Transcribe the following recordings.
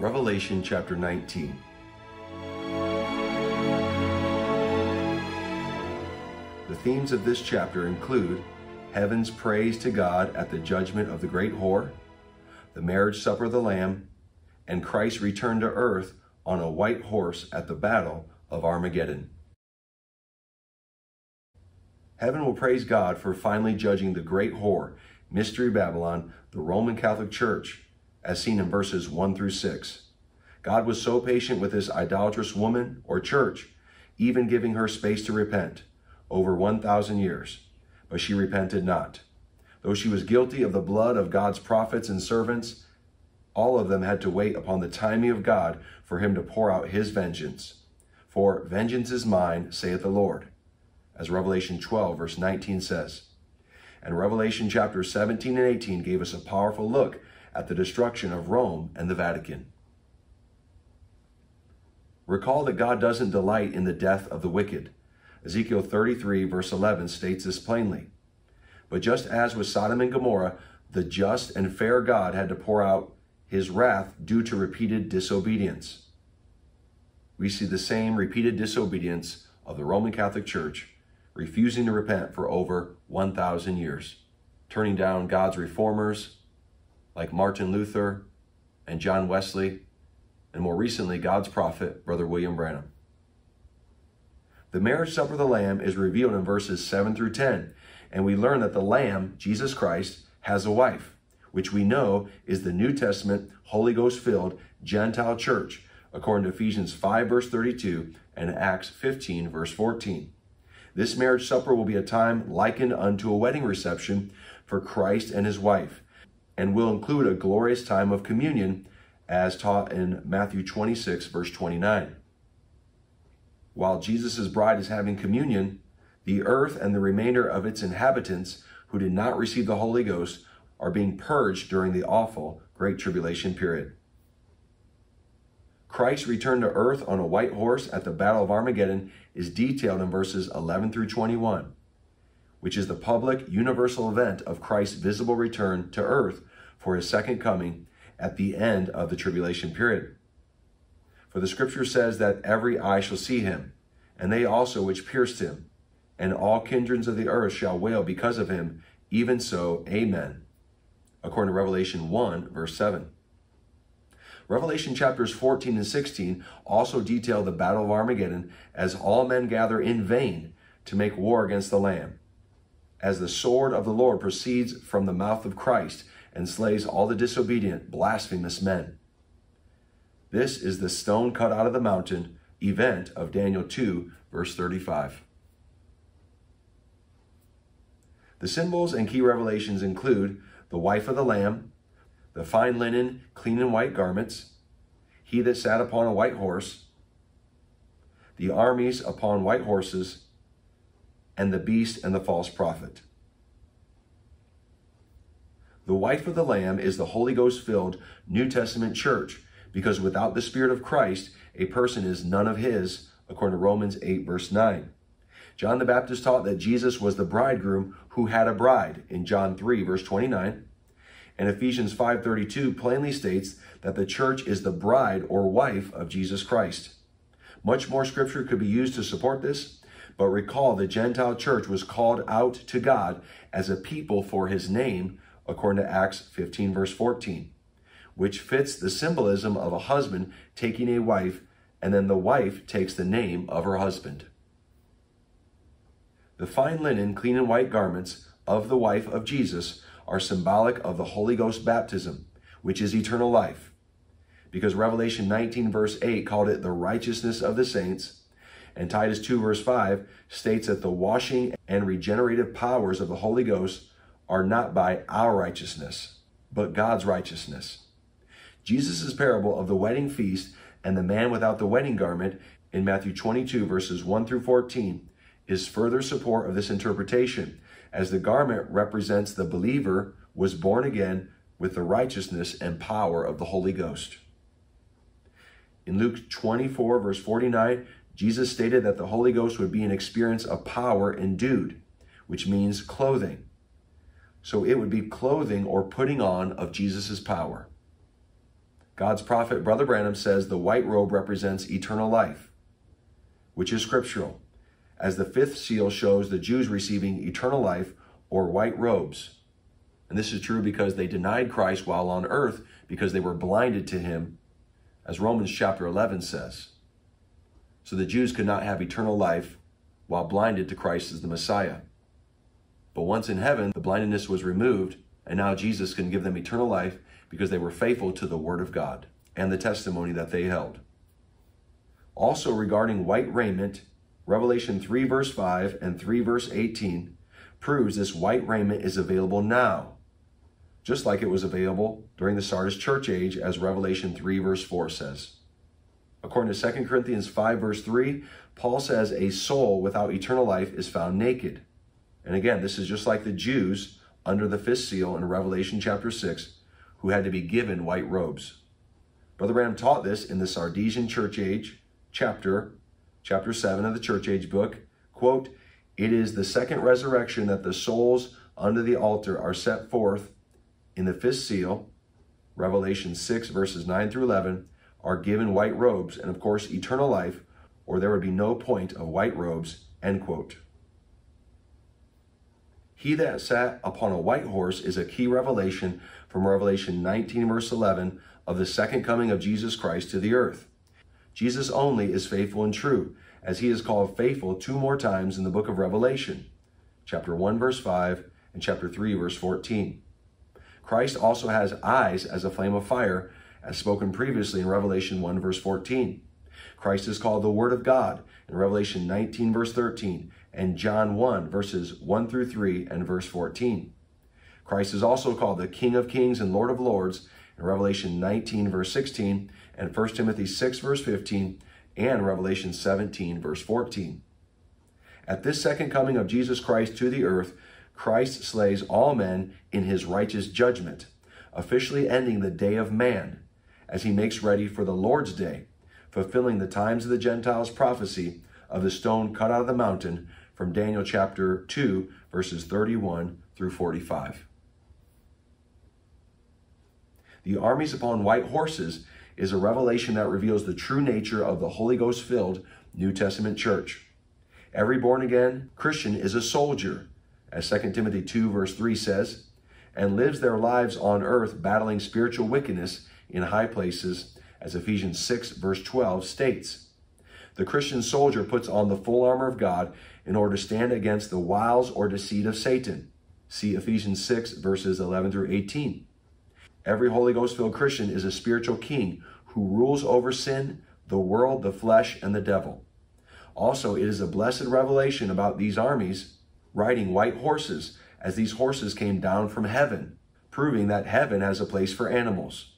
Revelation chapter 19. The themes of this chapter include heaven's praise to God at the judgment of the great whore, the marriage supper of the Lamb, and Christ's return to earth on a white horse at the battle of Armageddon. Heaven will praise God for finally judging the great whore, Mystery Babylon, the Roman Catholic Church, as seen in verses 1 through 6. God was so patient with this idolatrous woman or church, even giving her space to repent, over 1,000 years. But she repented not. Though she was guilty of the blood of God's prophets and servants, all of them had to wait upon the timing of God for him to pour out his vengeance. For vengeance is mine, saith the Lord, as Revelation 12, verse 19 says. And Revelation chapter 17 and 18 gave us a powerful look at the destruction of Rome and the Vatican. Recall that God doesn't delight in the death of the wicked. Ezekiel 33, verse 11 states this plainly. But just as with Sodom and Gomorrah, the just and fair God had to pour out his wrath due to repeated disobedience. We see the same repeated disobedience of the Roman Catholic Church, refusing to repent for over 1,000 years, turning down God's reformers like Martin Luther and John Wesley, and more recently, God's prophet, Brother William Branham. The marriage supper of the Lamb is revealed in verses 7 through 10, and we learn that the Lamb, Jesus Christ, has a wife, which we know is the New Testament, Holy Ghost filled Gentile church, according to Ephesians 5, verse 32, and Acts 15, verse 14. This marriage supper will be a time likened unto a wedding reception for Christ and his wife, and will include a glorious time of communion as taught in Matthew 26, verse 29. While Jesus' bride is having communion, the earth and the remainder of its inhabitants who did not receive the Holy Ghost are being purged during the awful Great Tribulation period. Christ's return to earth on a white horse at the Battle of Armageddon is detailed in verses 11 through 21, which is the public universal event of Christ's visible return to earth for his second coming at the end of the tribulation period. For the scripture says that every eye shall see him, and they also which pierced him, and all kindreds of the earth shall wail because of him. Even so, amen. According to Revelation 1, verse 7. Revelation chapters 14 and 16 also detail the battle of Armageddon as all men gather in vain to make war against the Lamb. As the sword of the Lord proceeds from the mouth of Christ and slays all the disobedient, blasphemous men. This is the stone cut out of the mountain event of Daniel 2, verse 35. The symbols and key revelations include the wife of the Lamb, the fine linen, clean and white garments, he that sat upon a white horse, the armies upon white horses, and the beast and the false prophet. The wife of the Lamb is the Holy Ghost filled New Testament church, because without the Spirit of Christ, a person is none of his, according to Romans 8, verse 9. John the Baptist taught that Jesus was the bridegroom who had a bride in John 3, verse 29. And Ephesians 5:32 plainly states that the church is the bride or wife of Jesus Christ. Much more scripture could be used to support this, but recall the Gentile church was called out to God as a people for his name, according to Acts 15, verse 14, which fits the symbolism of a husband taking a wife, and then the wife takes the name of her husband. The fine linen, clean and white garments of the wife of Jesus are symbolic of the Holy Ghost baptism, which is eternal life. Because Revelation 19, verse 8 called it the righteousness of the saints, and Titus 2, verse 5 states that the washing and regenerative powers of the Holy Ghost are not by our righteousness, but God's righteousness. Jesus' parable of the wedding feast and the man without the wedding garment in Matthew 22, verses 1 through 14, is further support of this interpretation as the garment represents the believer was born again with the righteousness and power of the Holy Ghost. In Luke 24, verse 49, Jesus stated that the Holy Ghost would be an experience of power endued, which means clothing. So it would be clothing or putting on of Jesus' power. God's prophet, Brother Branham, says the white robe represents eternal life, which is scriptural, as the fifth seal shows the Jews receiving eternal life or white robes. And this is true because they denied Christ while on earth because they were blinded to him, as Romans chapter 11 says. So the Jews could not have eternal life while blinded to Christ as the Messiah. But once in heaven, the blindness was removed, and now Jesus can give them eternal life because they were faithful to the Word of God and the testimony that they held. Also, regarding white raiment, Revelation 3, verse 5 and 3, verse 18 proves this white raiment is available now, just like it was available during the Sardis church age, as Revelation 3, verse 4 says. According to 2 Corinthians 5, verse 3, Paul says a soul without eternal life is found naked. And again, this is just like the Jews under the fifth seal in Revelation chapter 6 who had to be given white robes. Brother Branham taught this in the Sardesian church age chapter, chapter 7 of the church age book. Quote, It is the second resurrection that the souls under the altar are set forth in the fifth seal, Revelation 6, verses 9 through 11, are given white robes, and of course, eternal life, or there would be no point of white robes, end quote. He that sat upon a white horse is a key revelation from Revelation 19, verse 11, of the second coming of Jesus Christ to the earth. Jesus only is faithful and true, as he is called faithful two more times in the book of Revelation, chapter 1, verse 5, and chapter 3, verse 14. Christ also has eyes as a flame of fire, as spoken previously in Revelation 1, verse 14. Christ is called the Word of God in Revelation 19, verse 13, and John 1, verses 1 through 3 and verse 14. Christ is also called the King of Kings and Lord of Lords in Revelation 19, verse 16, and 1 Timothy 6, verse 15, and Revelation 17, verse 14. At this second coming of Jesus Christ to the earth, Christ slays all men in his righteous judgment, officially ending the day of man, as he makes ready for the Lord's day, fulfilling the times of the Gentiles' prophecy of the stone cut out of the mountain from Daniel chapter 2, verses 31 through 45. The armies upon white horses is a revelation that reveals the true nature of the Holy Ghost filled New Testament church. Every born again Christian is a soldier, as 2 Timothy 2, verse 3 says, and lives their lives on earth battling spiritual wickedness in high places, as Ephesians 6, verse 12 states. The Christian soldier puts on the full armor of God in order to stand against the wiles or deceit of Satan. See Ephesians 6, verses 11 through 18. Every Holy Ghost filled Christian is a spiritual king who rules over sin, the world, the flesh, and the devil. Also, it is a blessed revelation about these armies riding white horses, as these horses came down from heaven, proving that heaven has a place for animals.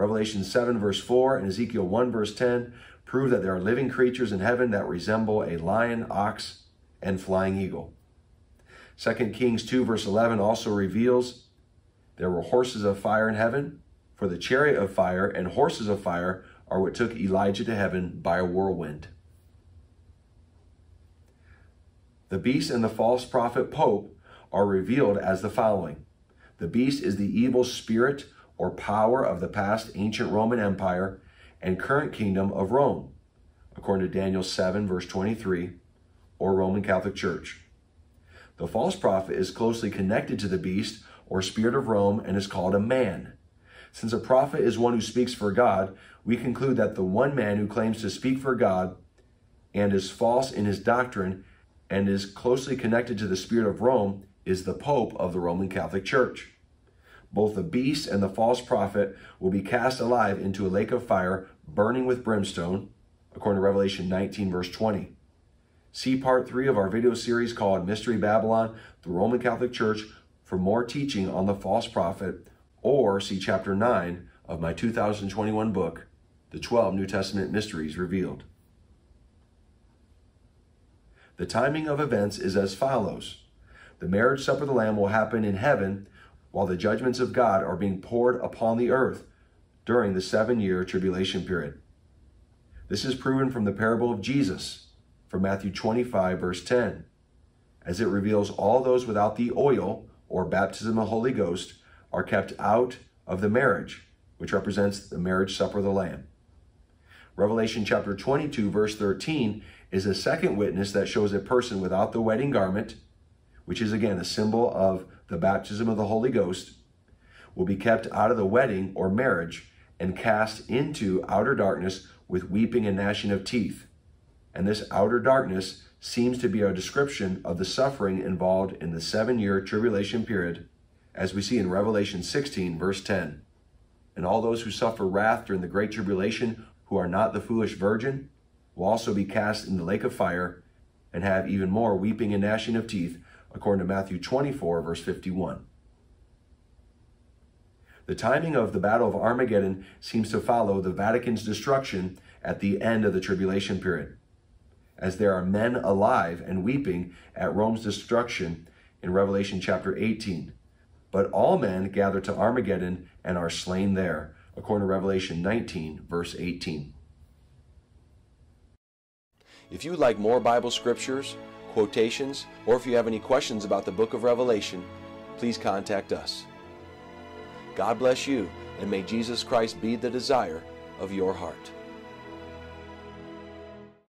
Revelation 7, verse 4, and Ezekiel 1, verse 10 prove that there are living creatures in heaven that resemble a lion, ox, and flying eagle. 2 Kings 2, verse 11 also reveals there were horses of fire in heaven, for the chariot of fire and horses of fire are what took Elijah to heaven by a whirlwind. The beast and the false prophet Pope are revealed as the following. The beast is the evil spirit or power of the past ancient Roman Empire and current kingdom of Rome, according to Daniel 7, verse 23, or Roman Catholic Church. The false prophet is closely connected to the beast or spirit of Rome and is called a man. Since a prophet is one who speaks for God, we conclude that the one man who claims to speak for God and is false in his doctrine and is closely connected to the spirit of Rome is the Pope of the Roman Catholic Church. Both the beast and the false prophet will be cast alive into a lake of fire burning with brimstone, according to Revelation 19, verse 20. See part 3 of our video series called Mystery Babylon, the Roman Catholic Church, for more teaching on the false prophet, or see chapter 9 of my 2021 book, The 12 New Testament Mysteries Revealed. The timing of events is as follows. The marriage supper of the Lamb will happen in heaven while the judgments of God are being poured upon the earth during the seven year tribulation period. This is proven from the parable of Jesus from Matthew 25, verse 10, as it reveals all those without the oil or baptism of the Holy Ghost are kept out of the marriage, which represents the marriage supper of the Lamb. Revelation chapter 22, verse 13, is a second witness that shows a person without the wedding garment, which is again a symbol of the baptism of the Holy Ghost, will be kept out of the wedding or marriage and cast into outer darkness with weeping and gnashing of teeth. And this outer darkness seems to be a description of the suffering involved in the seven year tribulation period, as we see in Revelation 16, verse 10. And all those who suffer wrath during the great tribulation, who are not the foolish virgin, will also be cast in the lake of fire and have even more weeping and gnashing of teeth, according to Matthew 24, verse 51. The timing of the Battle of Armageddon seems to follow the Vatican's destruction at the end of the tribulation period as there are men alive and weeping at Rome's destruction in Revelation chapter 18. But all men gather to Armageddon and are slain there, according to Revelation 19, verse 18. If you would like more Bible scriptures, quotations, or if you have any questions about the book of Revelation, please contact us. God bless you, and may Jesus Christ be the desire of your heart.